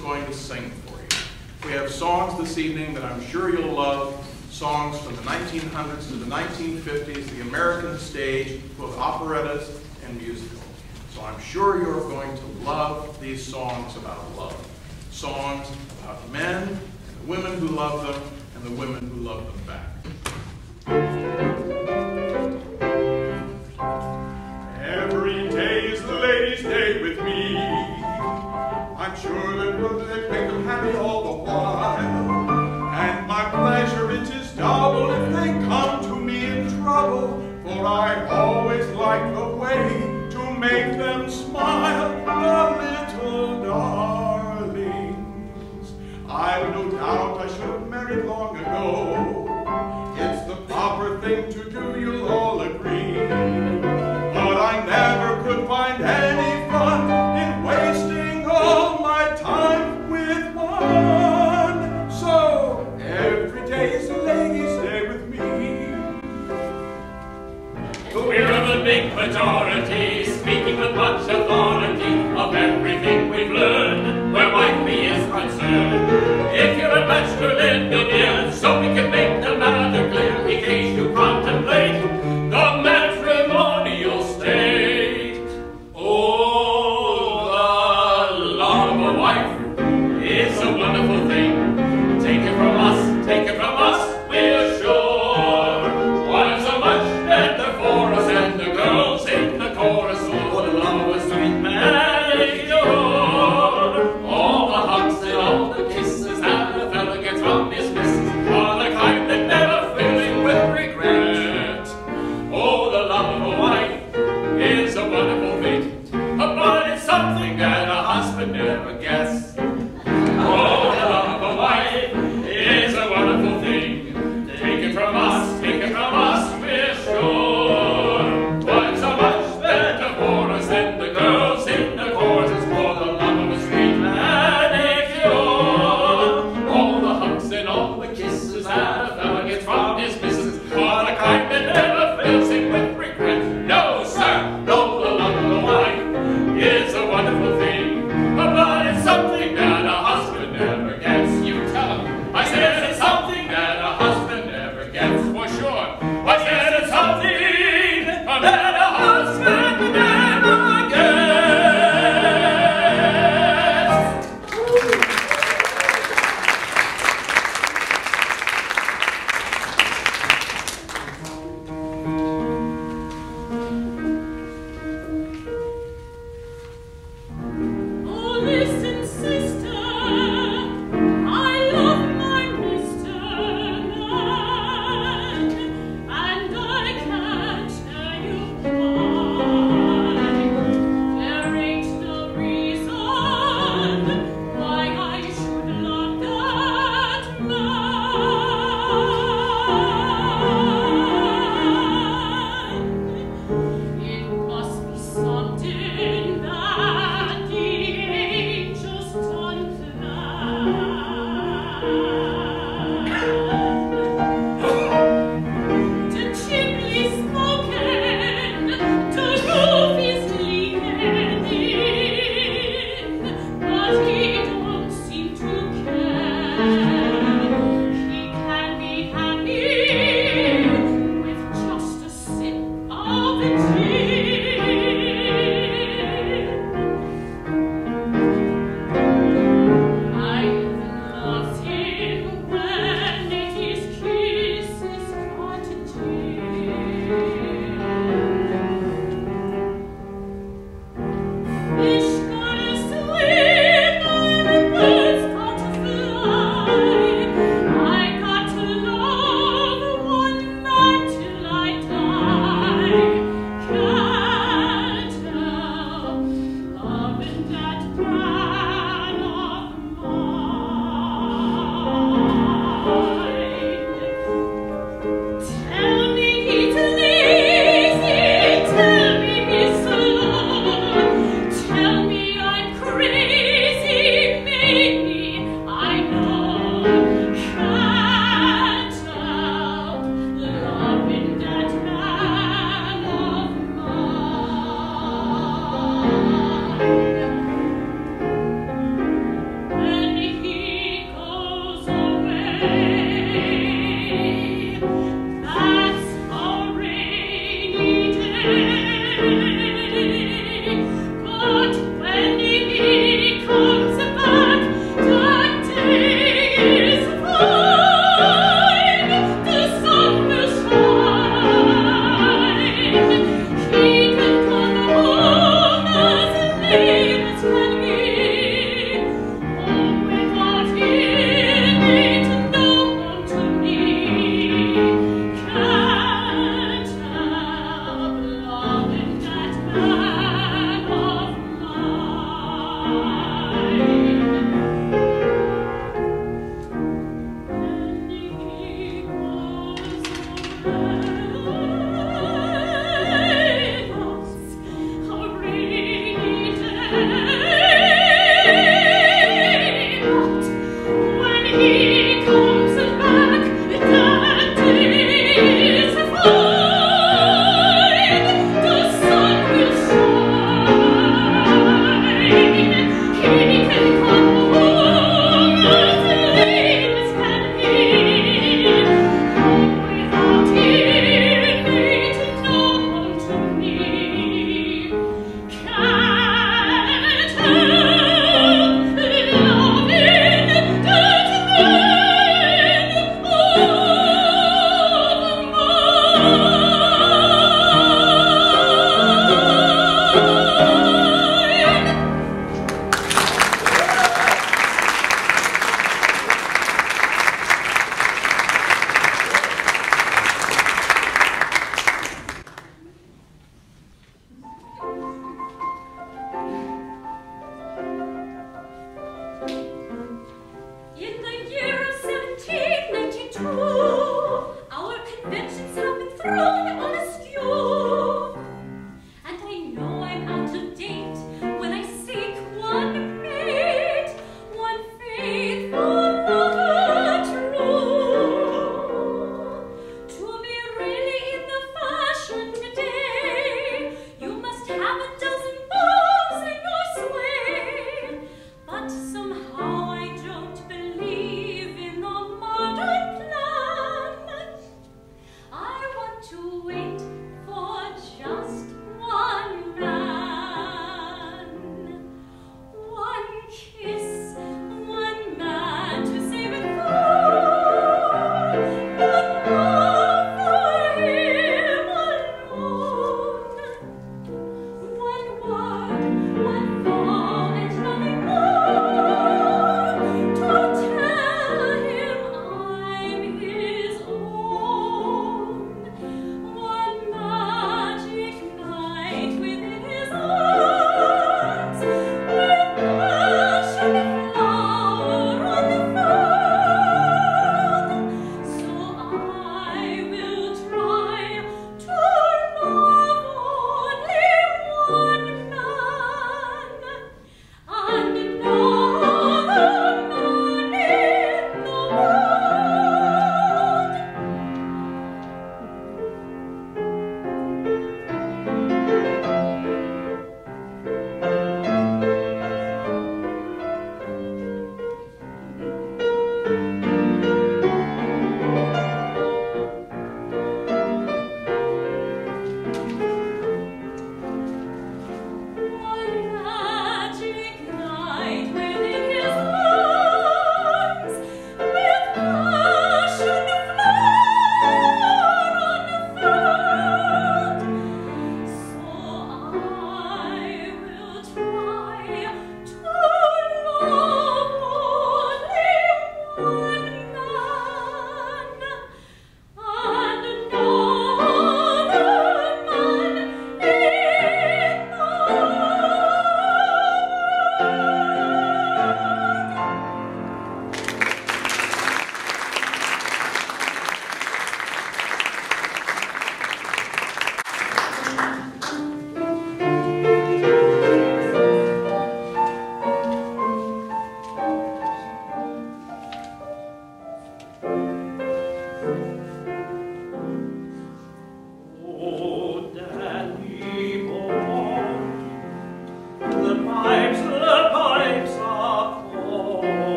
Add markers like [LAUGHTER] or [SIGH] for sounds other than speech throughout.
going to sing for you. We have songs this evening that I'm sure you'll love, songs from the 1900s to the 1950s, the American stage, both operettas and musicals. So I'm sure you're going to love these songs about love. Songs about men, and the women who love them, and the women who love them back. Every day is the ladies' day with me. I'm sure that happy all the while. And my pleasure it is double if they come to me in trouble, for I always like the way to make them smile, the little darlings. I've no doubt I should have married long ago. It's the proper thing to do, you'll much authority of everything we've learned where wifey is concerned. If you're a bachelor, lend a beer so we can make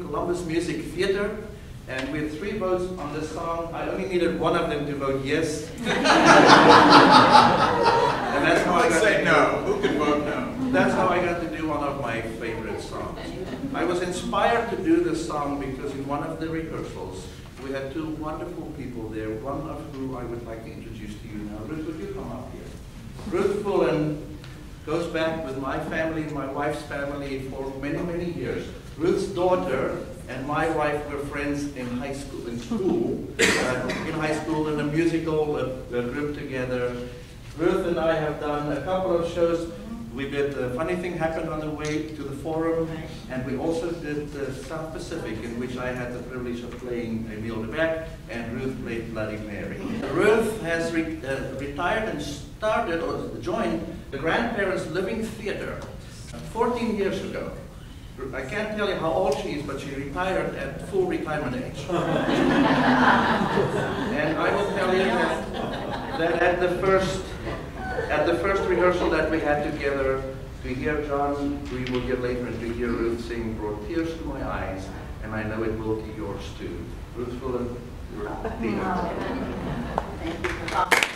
Columbus Music Theater, and with three votes on this song, I only needed one of them to vote yes. [LAUGHS] and that's how I got say to no. Who could vote no? That's how I got to do one of my favorite songs. I was inspired to do this song because in one of the rehearsals, we had two wonderful people there, one of whom I would like to introduce to you now. Ruth, would you come up here? Ruth Fullen goes back with my family, my wife's family, for many, many years. Ruth's daughter and my wife were friends in high school, in school, uh, in high school in a musical uh, group together. Ruth and I have done a couple of shows we did the funny thing happened on the way to the forum, and we also did the South Pacific, in which I had the privilege of playing Emile de Becque, and Ruth played Bloody Mary. Ruth has re uh, retired and started or joined the Grandparents Living Theater 14 years ago. I can't tell you how old she is, but she retired at full retirement age. [LAUGHS] and I will tell you that, that at the first at the first rehearsal that we had together, to hear John, we will hear later, and to hear Ruth sing brought tears to my eyes, and I know it will to yours too. Ruth Fullen, your [LAUGHS]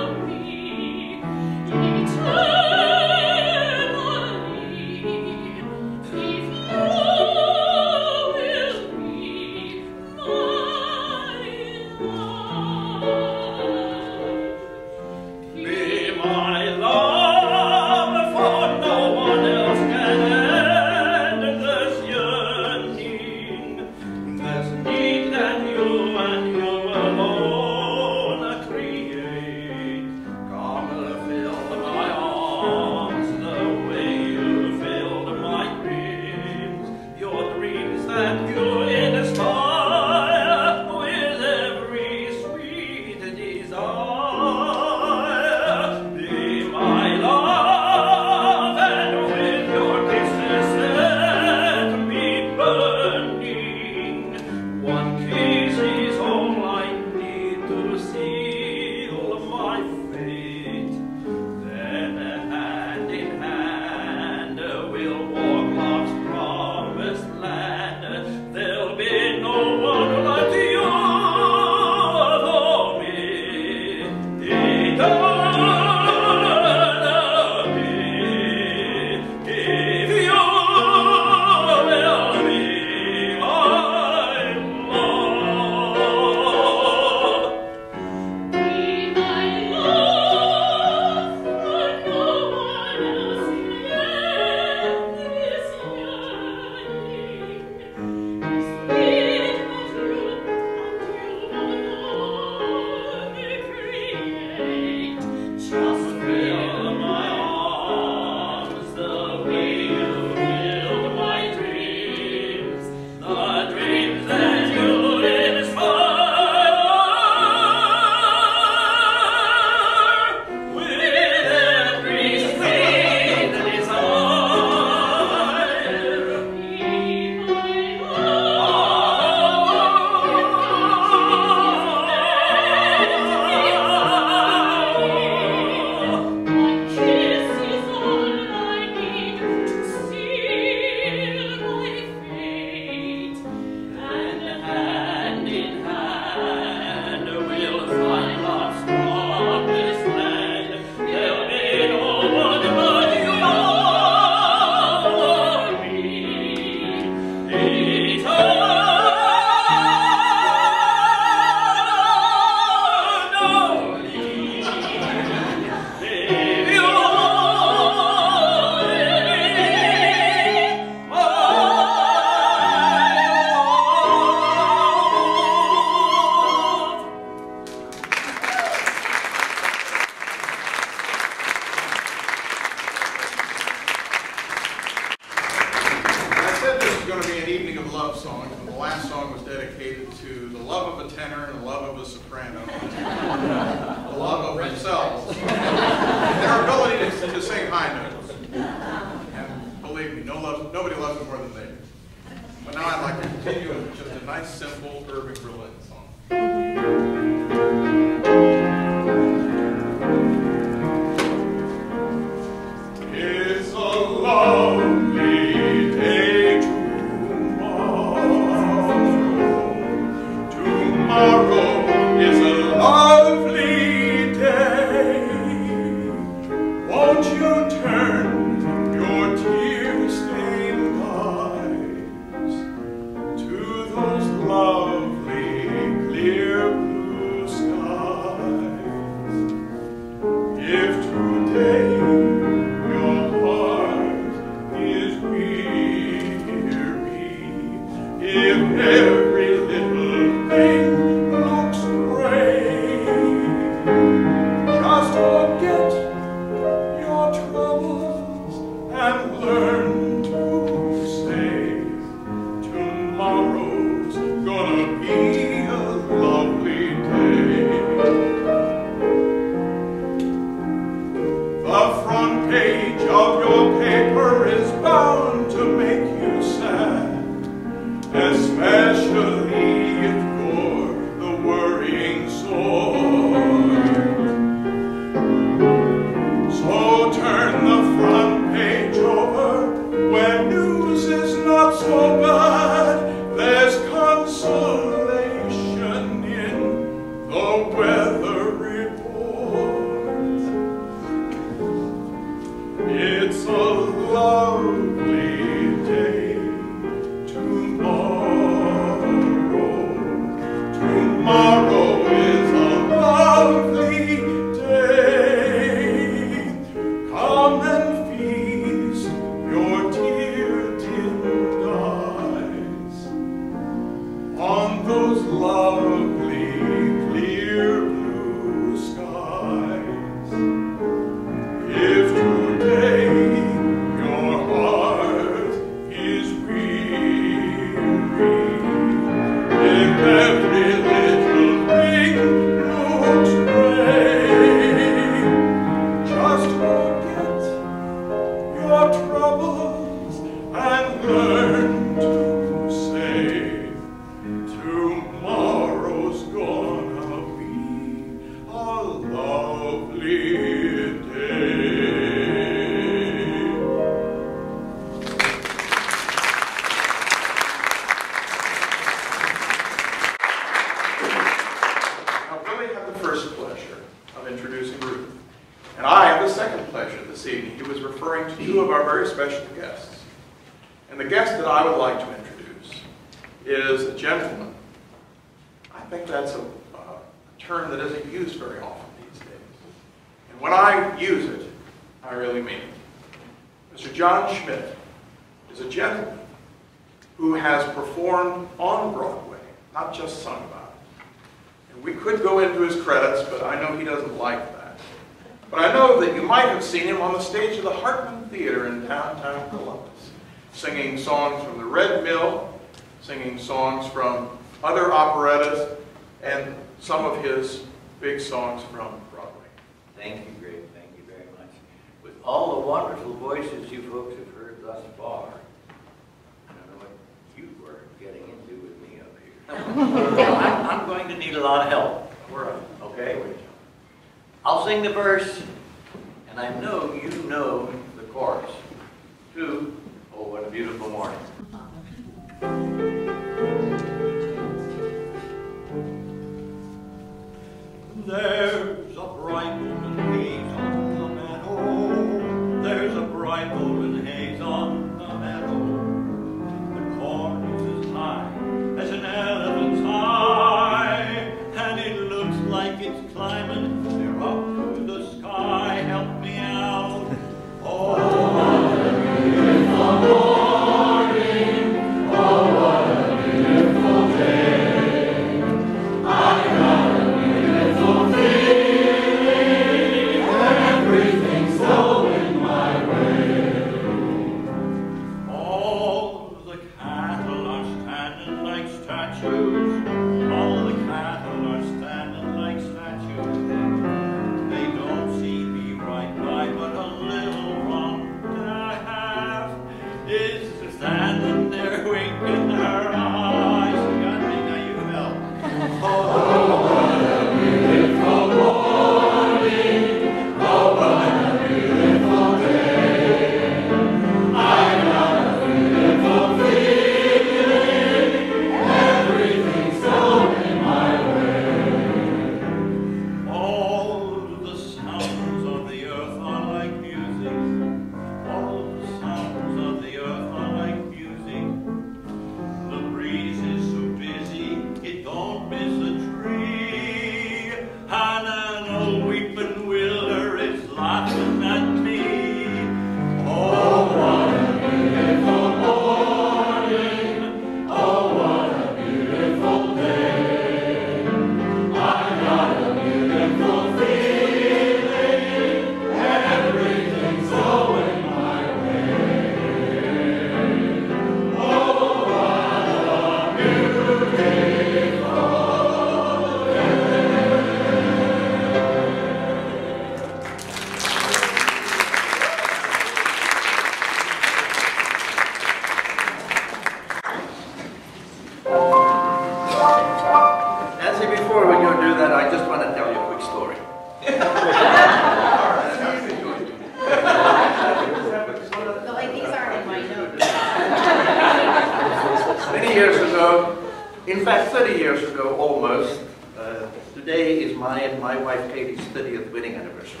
Years ago, in fact, 30 years ago, almost, uh, today is my and my wife Katie's 30th wedding anniversary.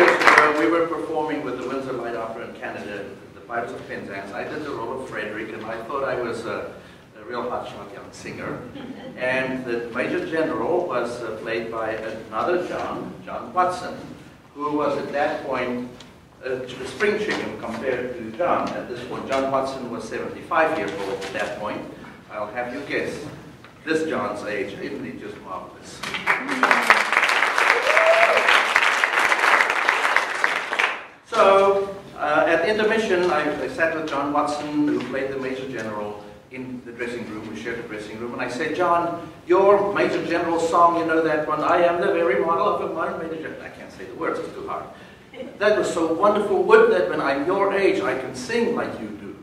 ago, we were performing with the Windsor Light Opera in Canada, the Pirates of Penzance. I did the role of Frederick, and I thought I was a, a real hotshot young singer. And the Major General was uh, played by another John, John Watson, who was at that point a spring chicken compared to John. At this point, John Watson was 75 years old at that point. I'll have you guess this John's age. Isn't he just marvelous? So, uh, at intermission, I, I, sat with John Watson, who played the Major General, in the dressing room. We shared the dressing room. And I said, John, your Major General song, you know that one, I am the very model of a modern Major General. I can't say the words, it's too hard. That was so wonderful. Would that when I'm your age, I can sing like you do.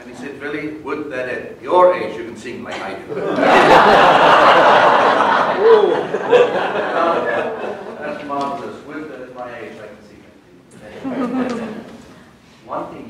And he said, really, would that at your age you can sing like I do. [LAUGHS] that's marvelous. Would that at my age I can sing like you. Wanting you. Wanting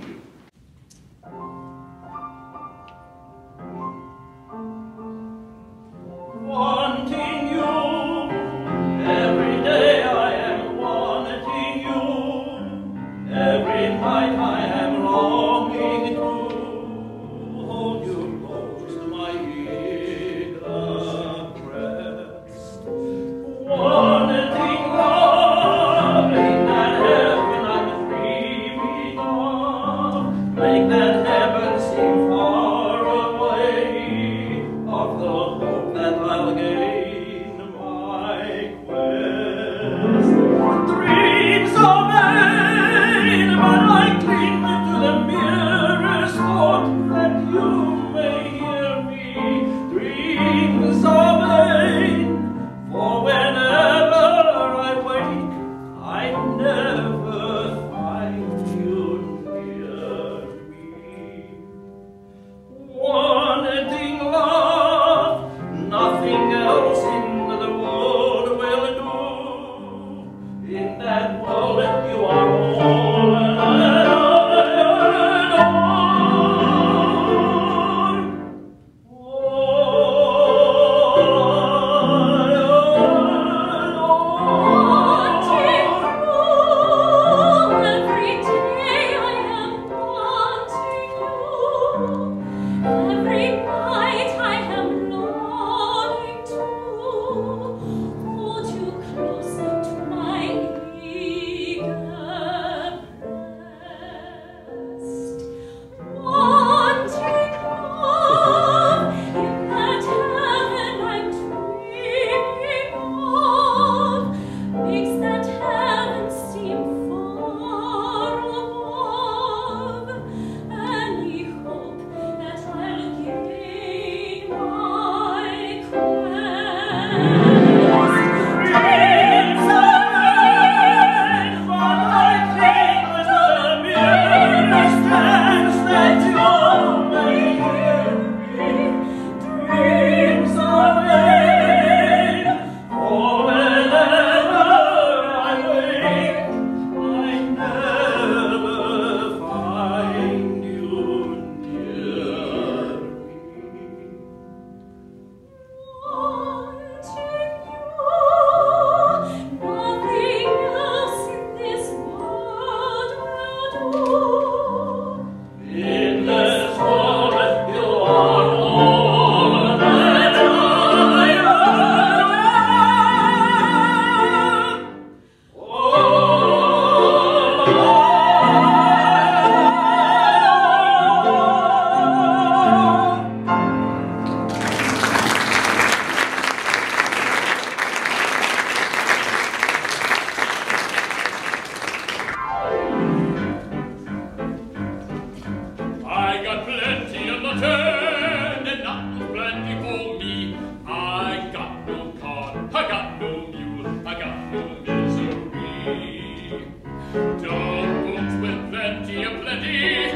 dir plädiert.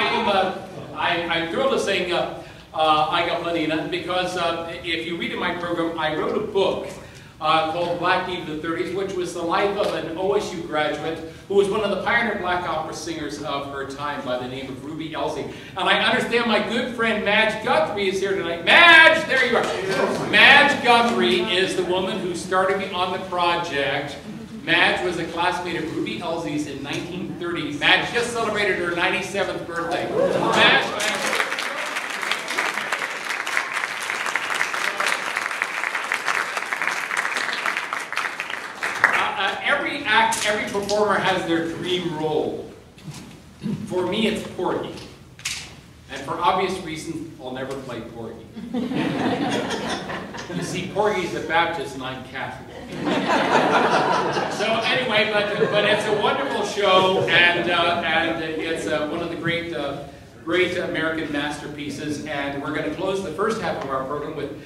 I, am, uh, I, I'm thrilled to sing, uh, uh, I Got Nothing, because uh, if you read in my program, I wrote a book uh, called Black Diva of the 30s, which was the life of an OSU graduate who was one of the pioneer black opera singers of her time by the name of Ruby Elzy. And I understand my good friend Madge Guthrie is here tonight. Madge, there you are. Madge Guthrie is the woman who started me on the project. Madge was a classmate of Ruby Elzy's in 1930. Madge just celebrated her 97th birthday. Madge. Uh, uh, every act, every performer has their dream role. For me, it's Porgy. And for obvious reasons, I'll never play Porgy. you see, Porgy's a Baptist and I'm Catholic. so anyway, but, but it's a wonderful show, and, uh, and it's uh, one of the great, uh, great American masterpieces. And we're going to close the first half of our program with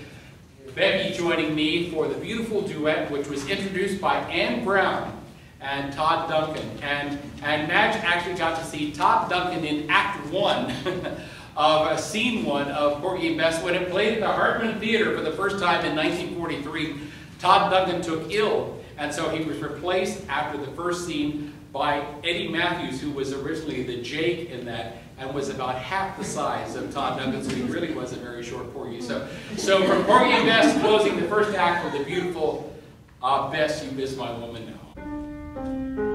Becky joining me for the beautiful duet, which was introduced by Anne Brown and Todd Duncan. And, and Madge actually got to see Todd Duncan in Act 1 [LAUGHS] of uh, Scene 1 of Porgy and Bess when it played at the Hartman Theater for the first time in 1943. Todd Duncan took ill, and so he was replaced after the first scene by Eddie Matthews, who was originally the Jake in that, and was about half the size of Todd Duncan, so he really was a very short Porgy. So, so from Porgy and Bess closing the first act with the beautiful uh, Bess, You Is My Woman Now.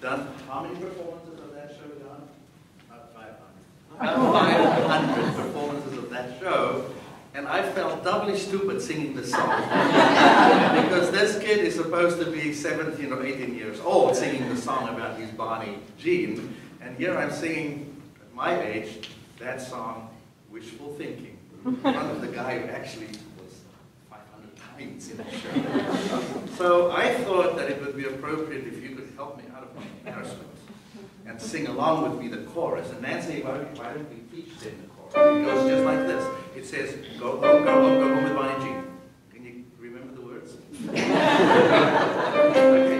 done, how many performances of that show done? About 500. About [LAUGHS] 500 performances of that show, and I felt doubly stupid singing this song. [LAUGHS] because this kid is supposed to be 17 or 18 years old singing the song about his Bonnie Jean, and here I'm singing, at my age, that song, Wishful Thinking. One of the guy who actually was 500 times in the show. [LAUGHS] so I thought that it would be appropriate if you could help me and sing along with me the chorus. And Nancy, why don't, why don't we teach in the chorus? It goes just like this. It says, go home, go home, go home with Bonnie Jean. Can you remember the words? [LAUGHS] okay.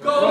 Go!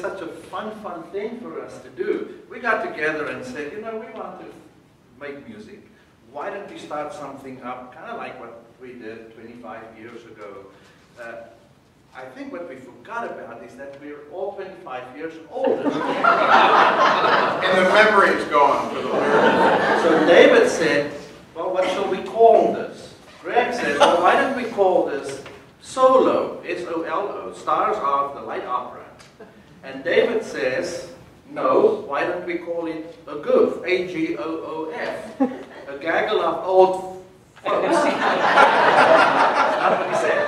Is such a fun, fun thing for us to do. We got together and said, you know, we want to make music. Why don't we start something up, kind of like what we did 25 years ago? Uh, I think what we forgot about is that we're all 25 years older. [LAUGHS] And the memory is gone for the lyrics. so David said, well, what shall we call this? Greg said, well, why don't we call this Solo, S-O-L-O, Stars of the Light Opera. And David says, no, why don't we call it a goof, A-G-O-O-F, a gaggle of old folks. [LAUGHS] That's what he said.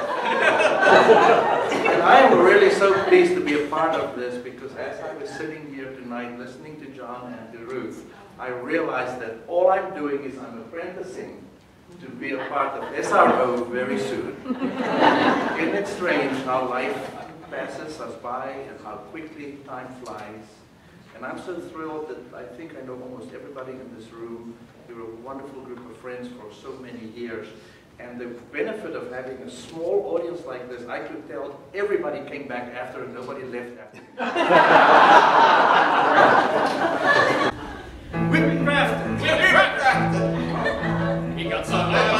and I am really so pleased to be a part of this because as I was sitting here tonight listening to John and to Ruth, I realized that all I'm doing is I'm apprenticing to be a part of SRO very soon. [LAUGHS] Isn't it strange how life passes us by and how quickly time flies? And I'm so thrilled that I think I know almost everybody in this room. You're a wonderful group of friends for so many years. And the benefit of having a small audience like this, I could tell everybody came back after and nobody left after. [LAUGHS] Whipcraft, Whipcraft. We got sunlight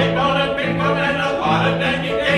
got volleyball and bingo and a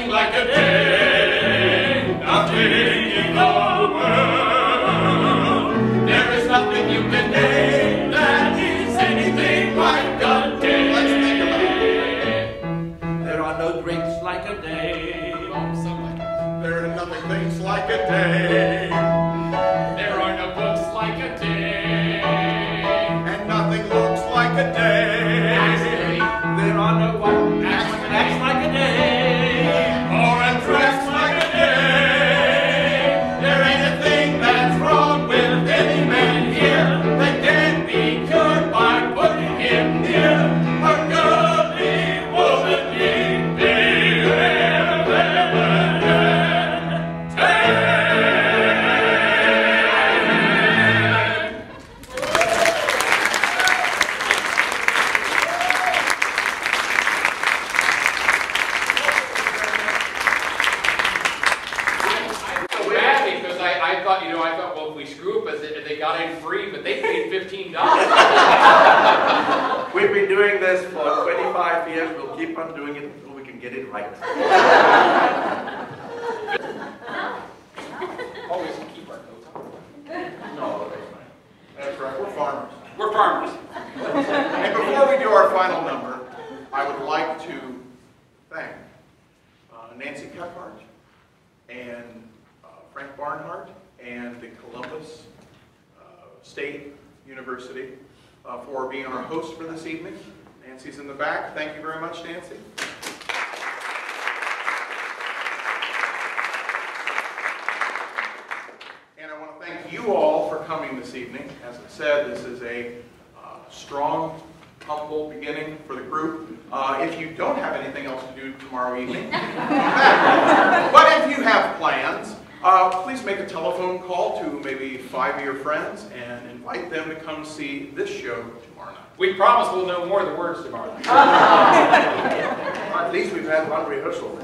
nothing like a day, nothing in the world. There is nothing you can name that is anything like a day. Let's think about there are no drinks like a day. There are nothing things like a day. Come see this show tomorrow night. We promise we'll know more of the words tomorrow. [LAUGHS] At least we've had one rehearsal.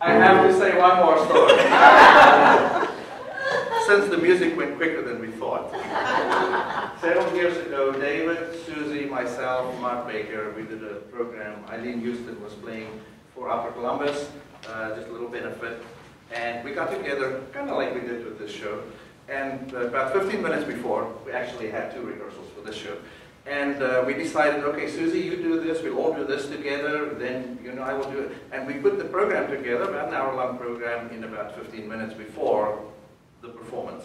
I have to say one more story. [LAUGHS] Since the music went quicker than we thought. Several years ago, David, Suzy, myself, Mark Baker, we did a program. Eileen Houston was playing for Opera Columbus, uh, just a little benefit. And we got together, kind of like we did with this show. And uh, about 15 minutes before, we actually had two rehearsals for this show. And uh, we decided, okay, Suzy, you do this, we'll all do this together, then, you know, I will do it. And we put the program together, about an hour-long program, in about 15 minutes before the performance.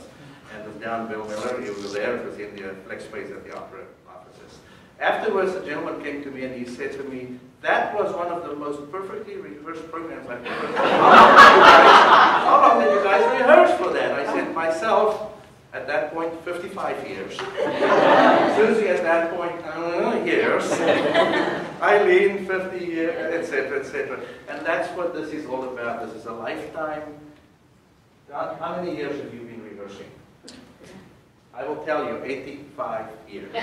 And it was down Bill Miller, he was there, it was in the flex space at the opera offices. Afterwards, a gentleman came to me and he said to me, that was one of the most perfectly rehearsed programs I've ever heard. How long did you guys rehearse for that? I said, myself, at that point, 55 years. Suzy at that point, uh, years. Eileen, 50 years, etc., etc. And that's what this is all about. This is a lifetime. How many years have you been rehearsing? I will tell you, 85 years.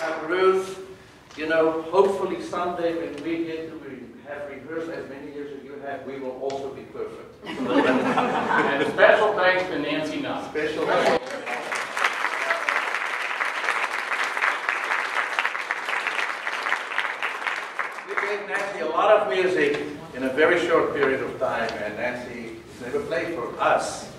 Uh, Ruth, you know, hopefully someday when we get to re- have rehearsed as many years as you have, we will also be perfect. [LAUGHS] And special thanks to Nancy Nocks. Special. We gave Nancy a lot of music in a very short period of time, and Nancy never played for us,